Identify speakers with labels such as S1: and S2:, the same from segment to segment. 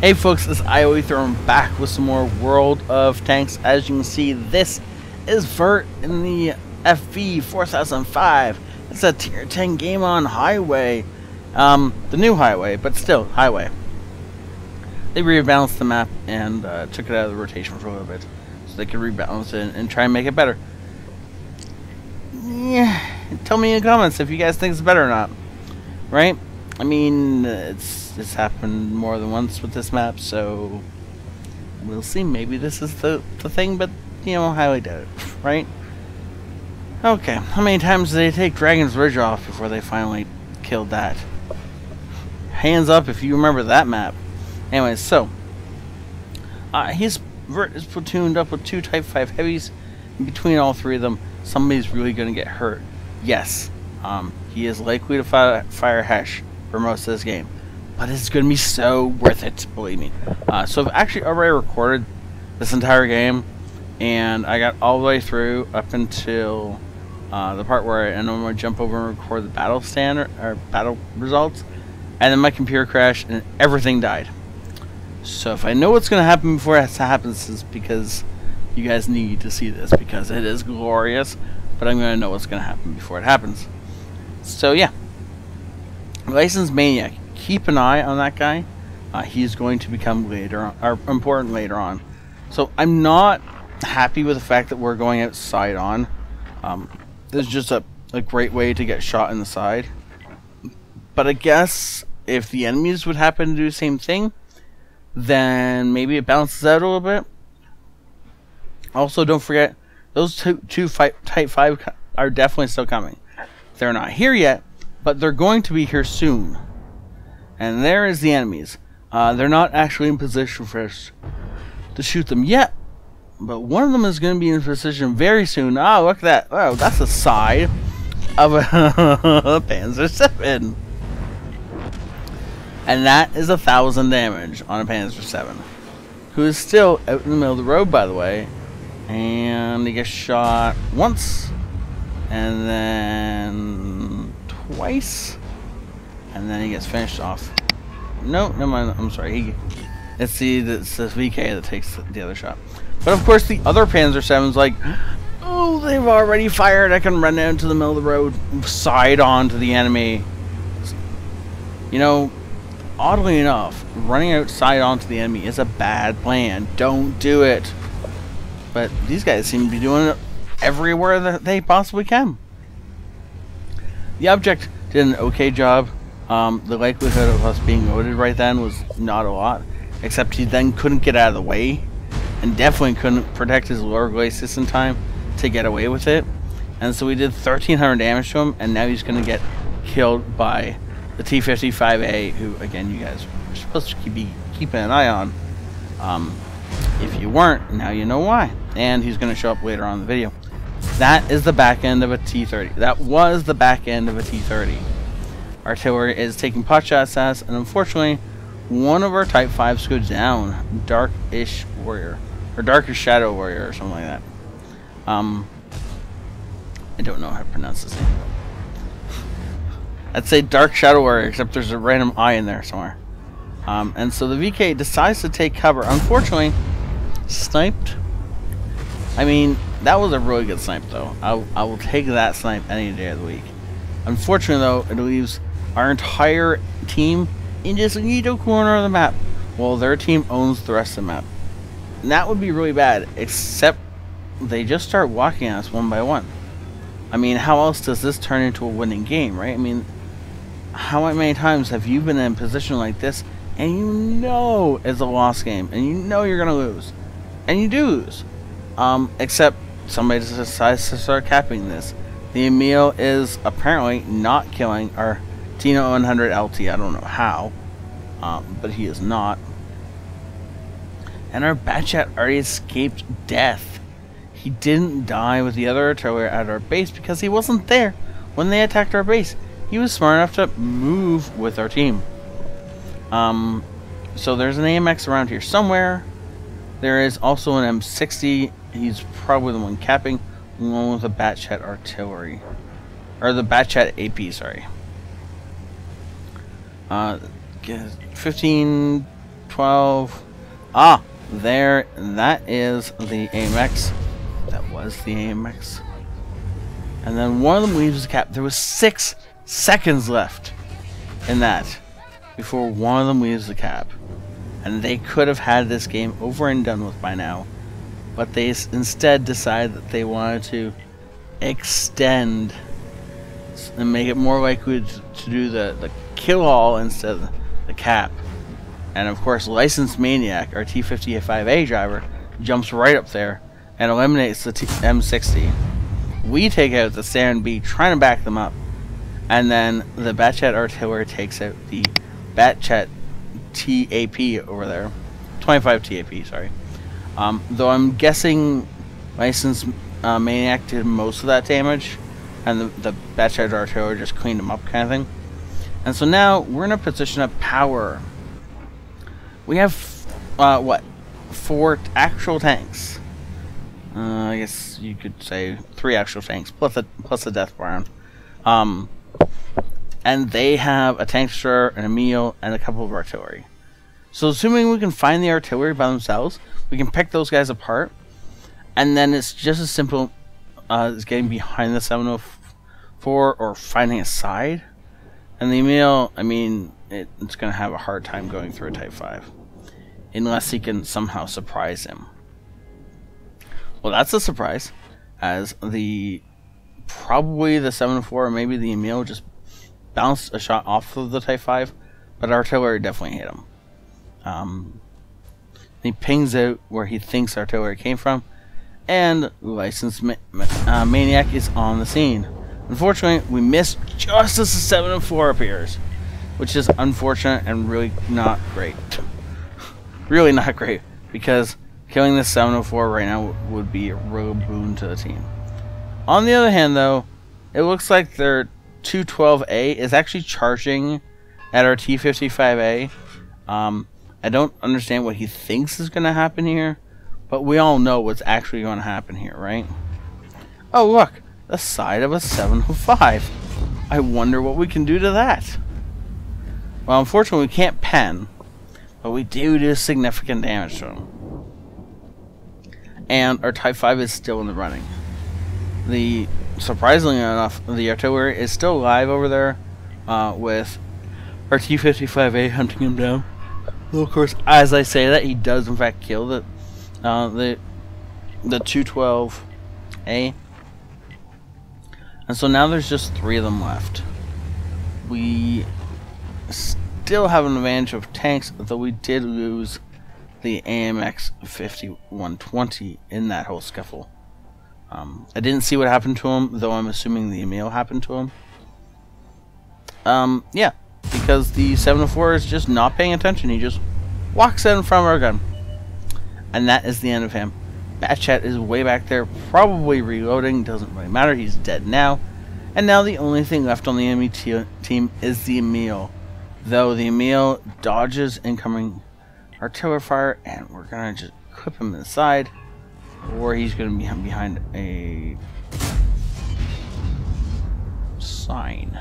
S1: Hey folks, it's IOE throwing back with some more World of Tanks. As you can see, this is Vert in the FV 4005. It's a tier 10 game on Highway. Um, the new Highway, but still, Highway. They rebalanced the map and uh, took it out of the rotation for a little bit. So they could rebalance it and try and make it better. Yeah, tell me in the comments if you guys think it's better or not. Right? I mean, it's it's happened more than once with this map, so we'll see. Maybe this is the, the thing, but, you know, highly doubt it, right? Okay, how many times did they take Dragon's Ridge off before they finally killed that? Hands up if you remember that map. Anyways, so, uh, his Vert is platooned up with two Type 5 heavies. Between all three of them, somebody's really going to get hurt. Yes, um, he is likely to fire, fire HESH for most of this game but it's going to be so worth it, believe me. Uh, so I've actually already recorded this entire game, and I got all the way through up until uh, the part where I normally jump over and record the battle stand or, or battle results, and then my computer crashed and everything died. So if I know what's going to happen before it happens, is because you guys need to see this because it is glorious. But I'm going to know what's going to happen before it happens. So yeah, License Maniac keep an eye on that guy. Uh, he's going to become later on, or important later on. So I'm not happy with the fact that we're going outside on. Um, this is just a, a great way to get shot in the side. But I guess if the enemies would happen to do the same thing, then maybe it balances out a little bit. Also, don't forget, those two, two fight, Type 5 are definitely still coming. They're not here yet, but they're going to be here soon. And there is the enemies. Uh, they're not actually in position for us to shoot them yet. But one of them is going to be in position very soon. Oh, look at that. Oh, that's the side of a Panzer 7. And that is a thousand damage on a Panzer 7. Who is still out in the middle of the road, by the way. And he gets shot once. And then twice and then he gets finished off. No, never mind. I'm sorry. He, it's the it's the VK that takes the other shot. But of course, the other Panzer Seven's like, oh, they've already fired. I can run down to the middle of the road, side on to the enemy. You know, oddly enough, running outside onto the enemy is a bad plan. Don't do it. But these guys seem to be doing it everywhere that they possibly can. The object did an okay job. Um, the likelihood of us being loaded right then was not a lot, except he then couldn't get out of the way, and definitely couldn't protect his lower glacis in time to get away with it. And so we did 1300 damage to him, and now he's going to get killed by the T-55A, who, again, you guys are supposed to be keeping an eye on. Um, if you weren't, now you know why. And he's going to show up later on in the video. That is the back end of a T-30. That was the back end of a T-30 artillery is taking pot shots at us, and unfortunately, one of our Type 5s goes down. Darkish Warrior. Or Darkish Shadow Warrior, or something like that. Um, I don't know how to pronounce this name. I'd say Dark Shadow Warrior, except there's a random I in there somewhere. Um, and so the VK decides to take cover. Unfortunately, sniped. I mean, that was a really good snipe, though. I, I will take that snipe any day of the week. Unfortunately, though, it leaves our entire team in just a little corner of the map while their team owns the rest of the map. And that would be really bad, except they just start walking us one by one. I mean, how else does this turn into a winning game, right? I mean, how many times have you been in a position like this and you know it's a lost game and you know you're going to lose? And you do lose. Um, except somebody decides to start capping this. The Emil is apparently not killing our T-100 LT. I don't know how, um, but he is not. And our Batchat already escaped death. He didn't die with the other artillery at our base because he wasn't there when they attacked our base. He was smart enough to move with our team. Um, so there's an AMX around here somewhere. There is also an M60. He's probably the one capping, along with the Batchat artillery. Or the Batchat AP, sorry. Uh, 15, 212. Ah, there, that is the AMX. That was the AMX. And then one of them leaves the cap. There was six seconds left in that before one of them leaves the cap. And they could have had this game over and done with by now. But they instead decided that they wanted to extend and make it more likely to do the, the kill all instead of the cap. And of course, Licensed Maniac, our T55A driver, jumps right up there and eliminates the T M60. We take out the Saren B, trying to back them up. And then the Batchat Artillery takes out the Batchat TAP over there. 25 TAP, sorry. Um, though I'm guessing Licensed uh, Maniac did most of that damage, and the, the Batchat Artillery just cleaned them up kind of thing. And so now we're in a position of power. We have, uh, what, four actual tanks. Uh, I guess you could say three actual tanks plus a plus a Death Baron. Um, and they have a tank destroyer, an Emil, and a couple of artillery. So assuming we can find the artillery by themselves, we can pick those guys apart, and then it's just as simple uh, as getting behind the 704 or finding a side. And the Emil, I mean, it, it's going to have a hard time going through a Type 5. Unless he can somehow surprise him. Well, that's a surprise. As the probably the 704 or maybe the Emil just bounced a shot off of the Type 5, but artillery definitely hit him. Um, he pings out where he thinks artillery came from, and licensed ma uh, maniac is on the scene. Unfortunately, we miss just as the 704 appears, which is unfortunate and really not great. really not great, because killing the 704 right now would be a real boon to the team. On the other hand, though, it looks like their 212A is actually charging at our T55A. Um, I don't understand what he thinks is going to happen here, but we all know what's actually going to happen here, right? Oh, look, the side of a 705. I wonder what we can do to that. Well, unfortunately, we can't pen, but we do do significant damage to him. And our Type 5 is still in the running. The surprisingly enough, the artillery is still alive over there, uh, with our T-55A hunting him down. Well, of course, as I say that, he does in fact kill the uh, the the 212A. And so now there's just three of them left. We still have an advantage of tanks, though we did lose the AMX 5120 in that whole scuffle. Um, I didn't see what happened to him, though I'm assuming the Emil happened to him. Um, yeah, because the 704 is just not paying attention. He just walks in of our gun. And that is the end of him. Batchat is way back there, probably reloading. Doesn't really matter. He's dead now. And now the only thing left on the enemy team is the Emil. Though the Emil dodges incoming artillery fire, and we're to just clip him in the side. Or he's to be behind a sign.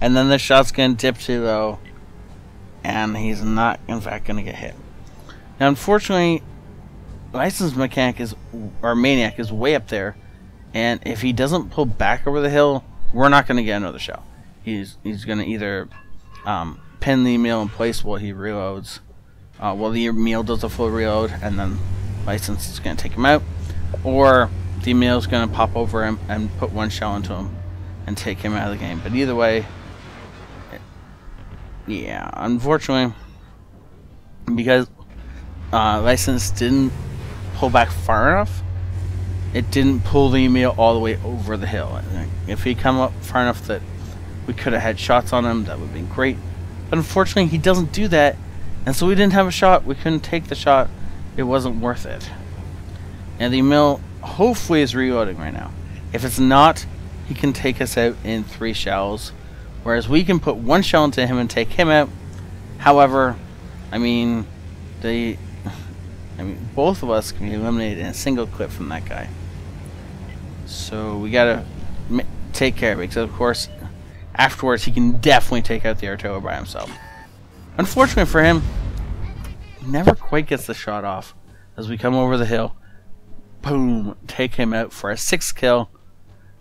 S1: And then the shot's to dip too low. And he's not, in fact, to get hit. Now, unfortunately, licensed mechanic is, or maniac is way up there. And if he doesn't pull back over the hill, we're not going to get another shell. He's, he's going to either um, pin the Emil in place while he reloads. Uh, while the Emil does a full reload, and then license is going to take him out. Or the Emil is going to pop over him and put one shell into him and take him out of the game. But either way, yeah, unfortunately, because uh, license didn't pull back far enough, it didn't pull the Emil all the way over the hill. If he come up far enough that we could have had shots on him, that would have been great. But unfortunately, he doesn't do that, and so we didn't have a shot. We couldn't take the shot. It wasn't worth it. And the Emil hopefully is reloading right now. If it's not, he can take us out in three shells Whereas we can put one shell into him and take him out. However, I mean, they, Both of us can be eliminated in a single clip from that guy. So we gotta take care of it, because of course, afterwards he can definitely take out the artillery by himself. Unfortunately for him, He never quite gets the shot off. As we come over the hill, boom, take him out for a sixth kill.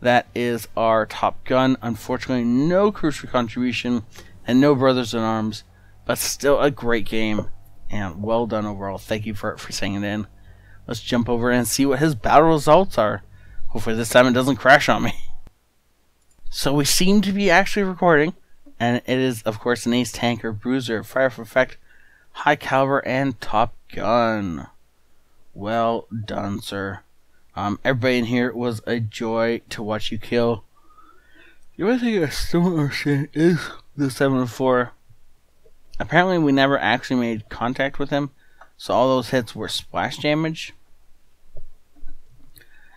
S1: That is our top gun. Unfortunately, no crucial contribution and no brothers in arms, but still a great game and well done overall. Thank you for for sending it in. Let's jump over and see what his battle results are. Hopefully this time it doesn't crash on me. So we seem to be actually recording, and it is of course an Ace Tanker, Bruiser, Fire for Effect, High Caliber, and Top Gun. Well done, sir. Um, everybody in here was a joy to watch you kill. The only thing I still understand is the 704. Apparently, we never actually made contact with him, so all those hits were splash damage.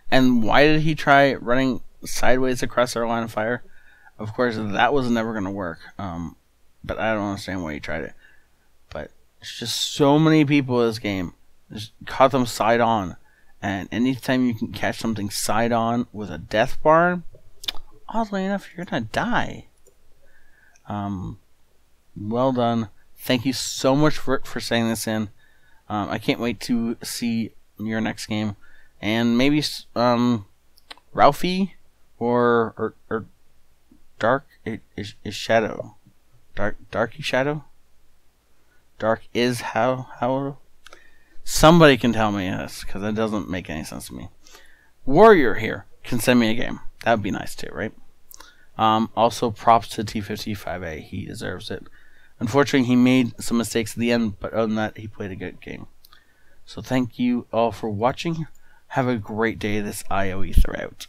S1: And why did he try running sideways across our line of fire? Of course, that was never going to work. Um, but I don't understand why he tried it. But it's just so many people in this game. Just caught them side on. And anytime you can catch something side on with a death bar, oddly enough, you're going to die. Um, well done. Thank you so much for for saying this in. Um, I can't wait to see your next game, and maybe um, Ralphie or or, or Dark is, is Shadow, Dark Darky Shadow. Dark is how how. Somebody can tell me this because it doesn't make any sense to me. Warrior here can send me a game. That would be nice too, right? Um, also, props to T55A. He deserves it. Unfortunately, he made some mistakes at the end, but other than that, he played a good game. So thank you all for watching. Have a great day this ioEther out.